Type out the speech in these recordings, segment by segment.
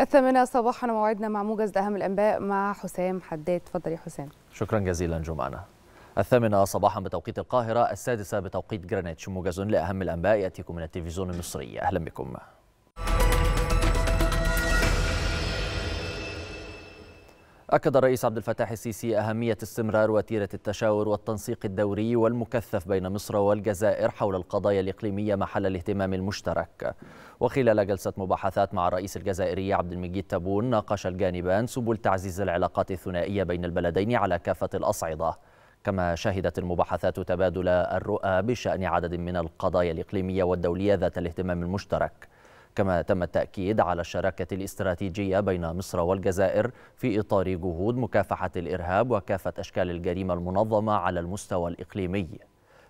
الثامنة صباحا موعدنا مع موجز أهم الأنباء مع حسام حداد. تفضل يا حسام. شكرا جزيلا جمعنا. الثامنة صباحا بتوقيت القاهرة السادسة بتوقيت جرينتش. موجز لأهم الأنباء يأتيكم من التلفزيون المصري. أهلا بكم. أكد الرئيس عبد الفتاح السيسي أهمية استمرار وتيرة التشاور والتنسيق الدوري والمكثف بين مصر والجزائر حول القضايا الإقليمية محل الاهتمام المشترك. وخلال جلسة مباحثات مع الرئيس الجزائري عبد المجيد تبون ناقش الجانبان سبل تعزيز العلاقات الثنائية بين البلدين على كافة الأصعدة. كما شهدت المباحثات تبادل الرؤى بشأن عدد من القضايا الإقليمية والدولية ذات الاهتمام المشترك. كما تم التأكيد على الشراكة الاستراتيجية بين مصر والجزائر في إطار جهود مكافحة الإرهاب وكافة أشكال الجريمة المنظمة على المستوى الإقليمي.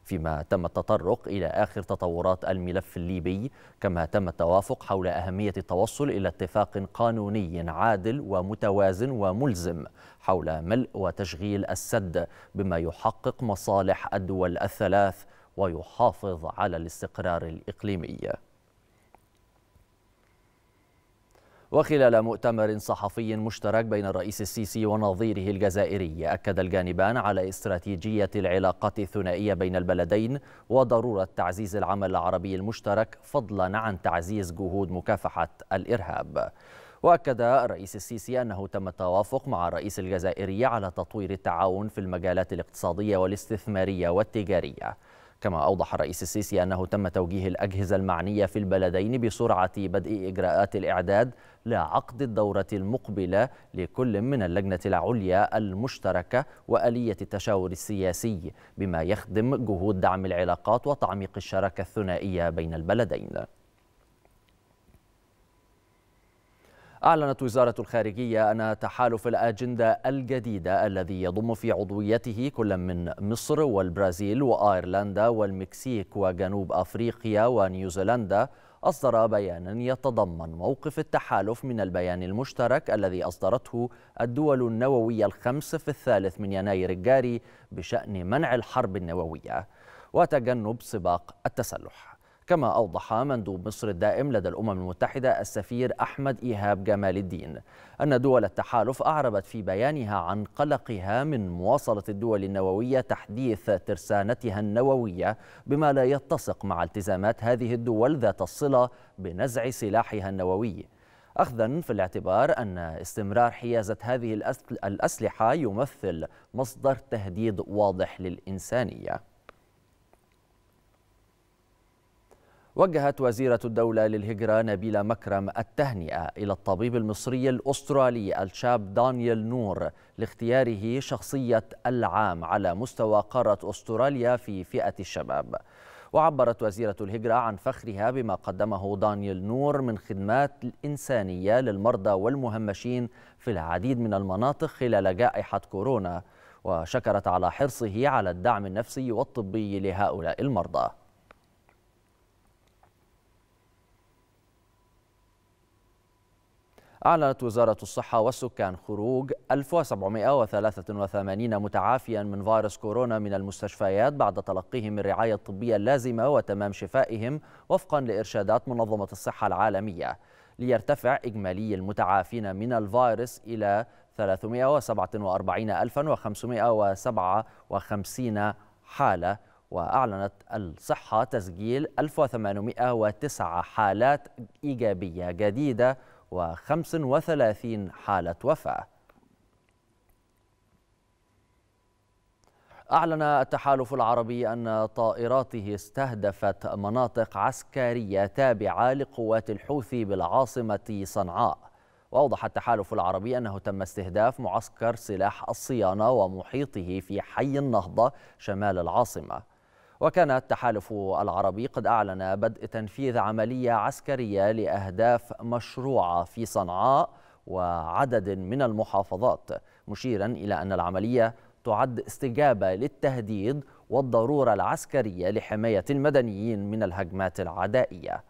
فيما تم التطرق إلى آخر تطورات الملف الليبي كما تم التوافق حول أهمية التوصل إلى اتفاق قانوني عادل ومتوازن وملزم حول ملء وتشغيل السد بما يحقق مصالح الدول الثلاث ويحافظ على الاستقرار الإقليمي. وخلال مؤتمر صحفي مشترك بين الرئيس السيسي ونظيره الجزائري أكد الجانبان على استراتيجية العلاقات الثنائية بين البلدين وضرورة تعزيز العمل العربي المشترك فضلا عن تعزيز جهود مكافحة الإرهاب. وأكد الرئيس السيسي أنه تم التوافق مع الرئيس الجزائري على تطوير التعاون في المجالات الاقتصادية والاستثمارية والتجارية. كما أوضح الرئيس السيسي أنه تم توجيه الأجهزة المعنية في البلدين بسرعة بدء إجراءات الإعداد لعقد الدورة المقبلة لكل من اللجنة العليا المشتركة وآلية التشاور السياسي بما يخدم جهود دعم العلاقات وتعميق الشراكة الثنائية بين البلدين. أعلنت وزارة الخارجية أن تحالف الأجندة الجديدة الذي يضم في عضويته كل من مصر والبرازيل وآيرلندا والمكسيك وجنوب أفريقيا ونيوزيلندا أصدر بيانا يتضمن موقف التحالف من البيان المشترك الذي أصدرته الدول النووية الخمس في الثالث من يناير الجاري بشأن منع الحرب النووية وتجنب سباق التسلح. كما أوضح مندوب مصر الدائم لدى الأمم المتحدة السفير أحمد إيهاب جمال الدين. أن دول التحالف أعربت في بيانها عن قلقها من مواصلة الدول النووية تحديث ترسانتها النووية بما لا يتسق مع التزامات هذه الدول ذات الصلة بنزع سلاحها النووي. أخذا في الاعتبار أن استمرار حيازة هذه الأسلحة يمثل مصدر تهديد واضح للإنسانية. وجهت وزيرة الدولة للهجرة نبيلة مكرم التهنئة إلى الطبيب المصري الأسترالي الشاب دانيال نور لاختياره شخصية العام على مستوى قارة أستراليا في فئة الشباب. وعبرت وزيرة الهجرة عن فخرها بما قدمه دانيال نور من خدمات إنسانية للمرضى والمهمشين في العديد من المناطق خلال جائحة كورونا وشكرت على حرصه على الدعم النفسي والطبي لهؤلاء المرضى. أعلنت وزارة الصحة والسكان خروج 1783 متعافيا من فيروس كورونا من المستشفيات بعد تلقيهم الرعاية الطبية اللازمة وتمام شفائهم وفقا لإرشادات منظمة الصحة العالمية. ليرتفع إجمالي المتعافين من الفيروس إلى 347557 حالة وأعلنت الصحة تسجيل 1809 حالات إيجابية جديدة و35 حالة وفاة. أعلن التحالف العربي أن طائراته استهدفت مناطق عسكرية تابعة لقوات الحوثي بالعاصمة صنعاء. وأوضح التحالف العربي أنه تم استهداف معسكر سلاح الصيانة ومحيطه في حي النهضة شمال العاصمة. وكان التحالف العربي قد أعلن بدء تنفيذ عملية عسكرية لأهداف مشروعة في صنعاء وعدد من المحافظات مشيرا إلى أن العملية تعد استجابة للتهديد والضرورة العسكرية لحماية المدنيين من الهجمات العدائية.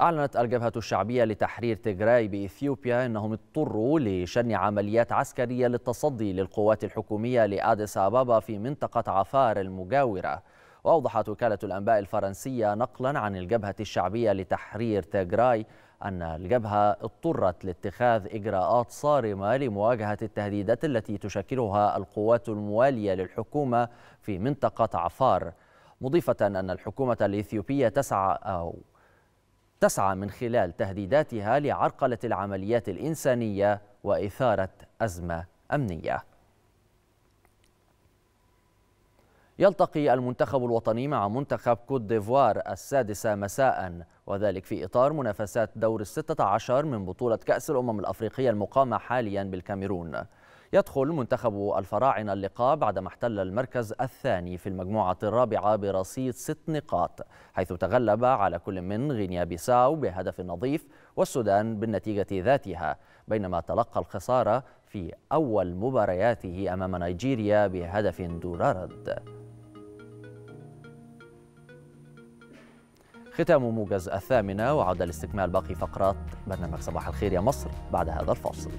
أعلنت الجبهة الشعبية لتحرير تيغراي بإثيوبيا أنهم اضطروا لشن عمليات عسكرية للتصدي للقوات الحكومية لأديس أبابا في منطقة عفار المجاورة. وأوضحت وكالة الأنباء الفرنسية نقلا عن الجبهة الشعبية لتحرير تيغراي أن الجبهة اضطرت لاتخاذ إجراءات صارمة لمواجهة التهديدات التي تشكلها القوات الموالية للحكومة في منطقة عفار. مضيفة أن الحكومة الإثيوبية تسعى أو تسعى من خلال تهديداتها لعرقلة العمليات الإنسانية وإثارة أزمة أمنية. يلتقي المنتخب الوطني مع منتخب كوت ديفوار السادسة مساء وذلك في إطار منافسات دور الستة عشر من بطولة كأس الأمم الأفريقية المقامة حاليا بالكاميرون. يدخل منتخب الفراعنة اللقاء بعدما احتل المركز الثاني في المجموعة الرابعة برصيد ست نقاط حيث تغلب على كل من غينيا بيساو بهدف نظيف والسودان بالنتيجة ذاتها بينما تلقى الخسارة في أول مبارياته أمام نيجيريا بهدف دون رد ختام موجز الثامنة وعودة لاستكمال باقي فقرات برنامج صباح الخير يا مصر بعد هذا الفاصل.